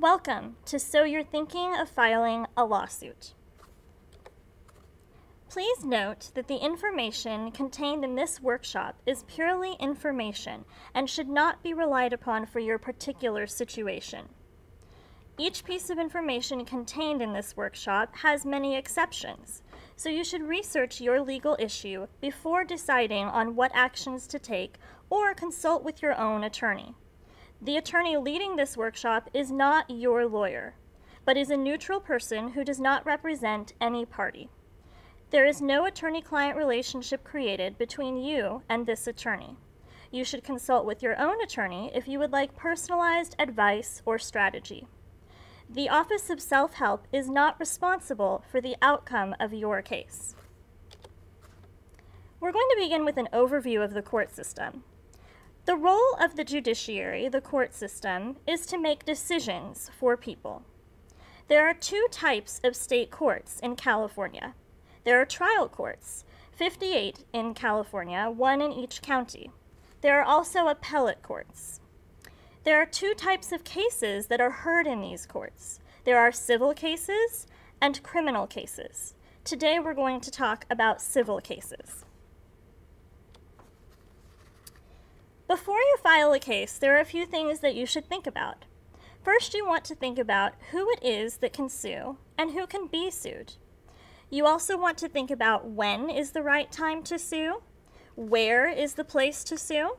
Welcome to So You're Thinking of Filing a Lawsuit. Please note that the information contained in this workshop is purely information and should not be relied upon for your particular situation. Each piece of information contained in this workshop has many exceptions, so you should research your legal issue before deciding on what actions to take or consult with your own attorney. The attorney leading this workshop is not your lawyer, but is a neutral person who does not represent any party. There is no attorney client relationship created between you and this attorney. You should consult with your own attorney if you would like personalized advice or strategy. The Office of Self Help is not responsible for the outcome of your case. We're going to begin with an overview of the court system. The role of the judiciary, the court system, is to make decisions for people. There are two types of state courts in California. There are trial courts, 58 in California, one in each county. There are also appellate courts. There are two types of cases that are heard in these courts. There are civil cases and criminal cases. Today we're going to talk about civil cases. Before you file a case, there are a few things that you should think about. First, you want to think about who it is that can sue and who can be sued. You also want to think about when is the right time to sue, where is the place to sue,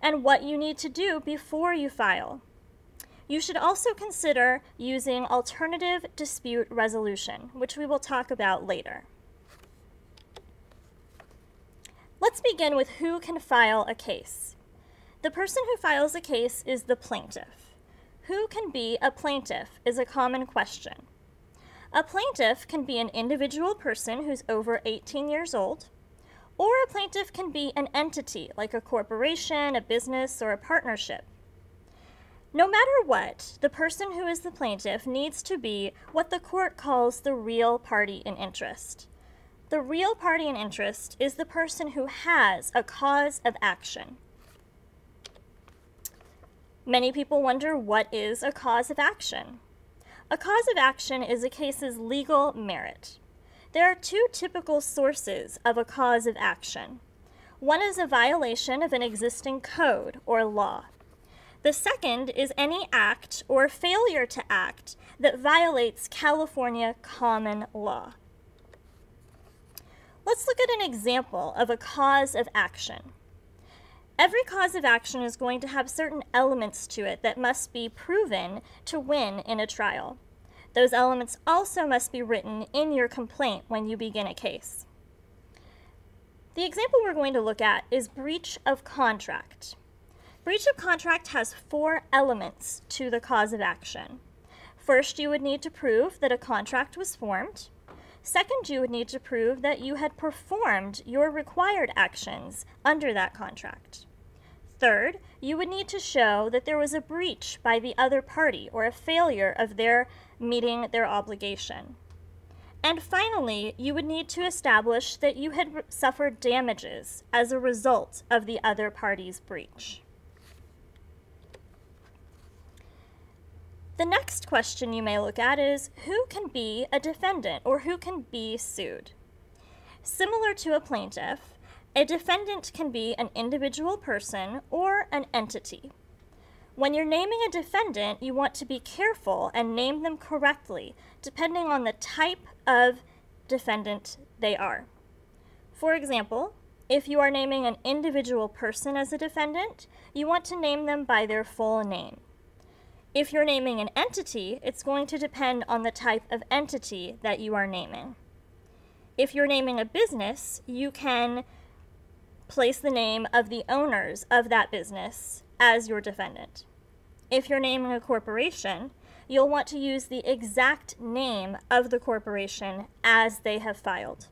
and what you need to do before you file. You should also consider using alternative dispute resolution, which we will talk about later. Let's begin with who can file a case. The person who files a case is the plaintiff. Who can be a plaintiff is a common question. A plaintiff can be an individual person who's over 18 years old, or a plaintiff can be an entity like a corporation, a business, or a partnership. No matter what, the person who is the plaintiff needs to be what the court calls the real party in interest. The real party in interest is the person who has a cause of action. Many people wonder what is a cause of action. A cause of action is a case's legal merit. There are two typical sources of a cause of action. One is a violation of an existing code or law. The second is any act or failure to act that violates California common law. Let's look at an example of a cause of action. Every cause of action is going to have certain elements to it that must be proven to win in a trial. Those elements also must be written in your complaint when you begin a case. The example we're going to look at is breach of contract. Breach of contract has four elements to the cause of action. First, you would need to prove that a contract was formed. Second, you would need to prove that you had performed your required actions under that contract. Third, you would need to show that there was a breach by the other party or a failure of their meeting their obligation. And finally, you would need to establish that you had suffered damages as a result of the other party's breach. The next question you may look at is who can be a defendant or who can be sued? Similar to a plaintiff, a defendant can be an individual person or an entity. When you're naming a defendant, you want to be careful and name them correctly, depending on the type of defendant they are. For example, if you are naming an individual person as a defendant, you want to name them by their full name. If you're naming an entity, it's going to depend on the type of entity that you are naming. If you're naming a business, you can place the name of the owners of that business as your defendant. If you're naming a corporation, you'll want to use the exact name of the corporation as they have filed.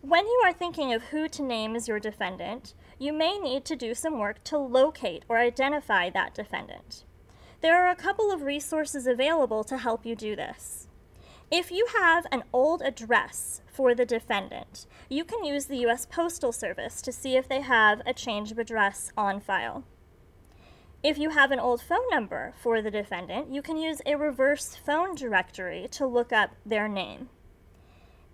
When you are thinking of who to name as your defendant, you may need to do some work to locate or identify that defendant. There are a couple of resources available to help you do this. If you have an old address for the defendant, you can use the U.S. Postal Service to see if they have a change of address on file. If you have an old phone number for the defendant, you can use a reverse phone directory to look up their name.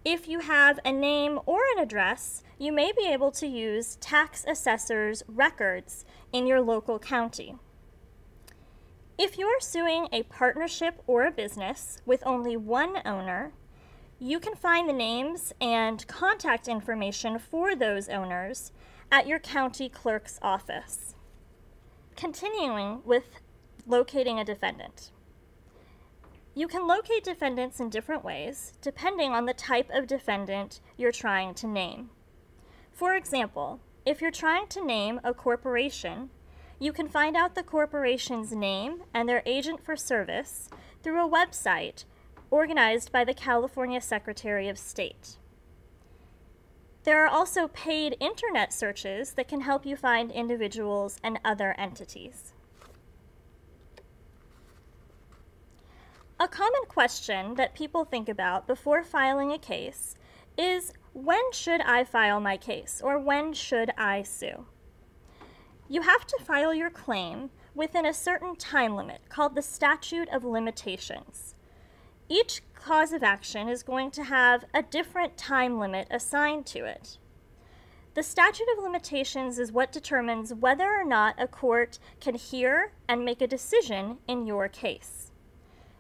If you have a name or an address, you may be able to use tax assessor's records in your local county. If you are suing a partnership or a business with only one owner, you can find the names and contact information for those owners at your county clerk's office. Continuing with locating a defendant. You can locate defendants in different ways, depending on the type of defendant you're trying to name. For example, if you're trying to name a corporation, you can find out the corporation's name and their agent for service through a website organized by the California Secretary of State. There are also paid internet searches that can help you find individuals and other entities. A common question that people think about before filing a case is when should I file my case or when should I sue? You have to file your claim within a certain time limit called the statute of limitations. Each cause of action is going to have a different time limit assigned to it. The statute of limitations is what determines whether or not a court can hear and make a decision in your case.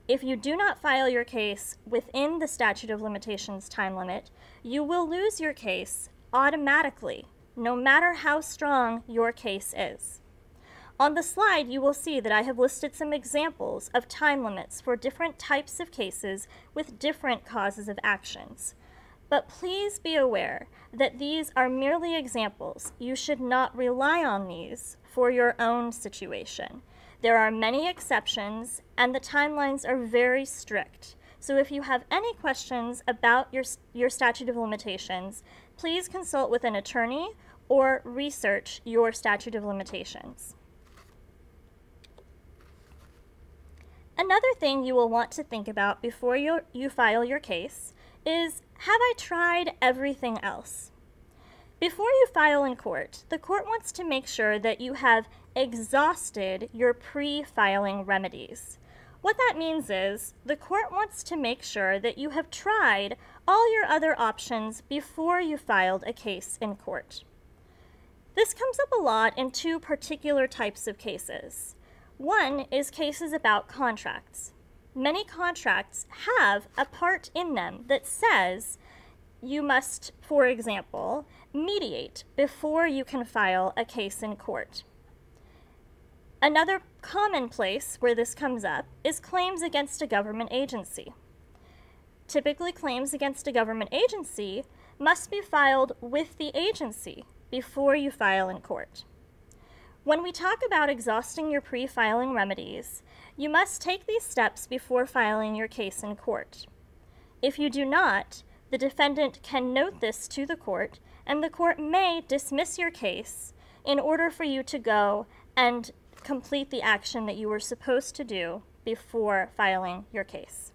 If you do not file your case within the statute of limitations time limit, you will lose your case automatically, no matter how strong your case is. On the slide, you will see that I have listed some examples of time limits for different types of cases with different causes of actions. But please be aware that these are merely examples. You should not rely on these for your own situation. There are many exceptions, and the timelines are very strict. So if you have any questions about your, your statute of limitations, please consult with an attorney or research your statute of limitations. Another thing you will want to think about before you, you file your case is, have I tried everything else? Before you file in court, the court wants to make sure that you have exhausted your pre-filing remedies. What that means is the court wants to make sure that you have tried all your other options before you filed a case in court. This comes up a lot in two particular types of cases. One is cases about contracts. Many contracts have a part in them that says you must, for example, mediate before you can file a case in court. Another common place where this comes up is claims against a government agency. Typically, claims against a government agency must be filed with the agency before you file in court. When we talk about exhausting your pre-filing remedies, you must take these steps before filing your case in court. If you do not, the defendant can note this to the court, and the court may dismiss your case in order for you to go and complete the action that you were supposed to do before filing your case.